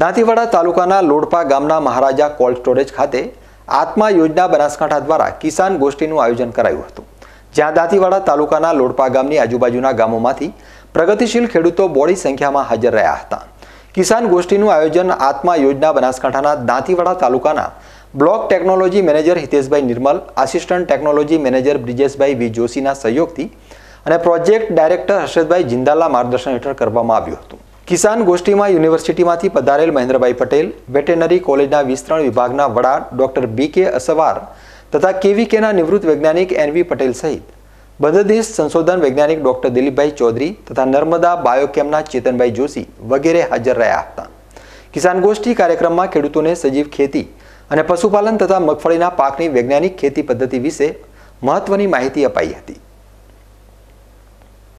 દાંતીવાડા તાલુકાના લોડપા ગામના મહારાજા cold storage ખાતે આત્મા યોજના બનાસકાંઠા દ્વારા કિસાન ગોષ્ઠીનું આયોજન કરાયું હતું. જ્યાં દાંતીવાડા તાલુકાના લોડપા ગામની આજુબાજુના ગામોમાંથી પ્રગતિશીલ ખેડૂતો બોડી સંખ્યામાં હાજર રહ્યા હતા. કિસાન ગોષ્ઠીનું આયોજન આત્મા યોજના બનાસકાંઠાના દાંતીવાડા તાલુકાના block technology manager Hiteshbhai Nirmal, assistant technology manager Brijeshbhai V જોશીના સહયોગથી અને પ્રોજેક્ટ ડાયરેક્ટર હર્ષદભાઈ જિંદાલના માર્ગદર્શન હેઠળ કરવામાં આવ્યું હતું. કિસાન ગોષ્ઠીમાં યુનિવર્સિટીમાંથી પધારેલ મહેન્દ્રભાઈ પટેલ, વેટેનરી કોલેજના વિસ્તરણ વિભાગના વડા ડોક્ટર બી કે અસવાર તથા કેવીકેના નિવૃત્ત વૈજ્ઞાનિક એનવી પટેલ સહિત. બંધદેશ સંશોધન વૈજ્ઞાનિક ડોક્ટર દિલીપભાઈ ચૌધરી તથા નર્મદા બાયોકેમના ચેતનભાઈ જોશી વગેરે હાજર રહ્યા હતા. કિસાન ગોષ્ઠી કાર્યક્રમમાં ખેડૂતોને સજીવ ખેતી અને પશુપાલન તથા મગફળીના પાકની વૈજ્ઞાનિક ખેતી પદ્ધતિ વિશે મહત્વની માહિતી અપાઈ હતી.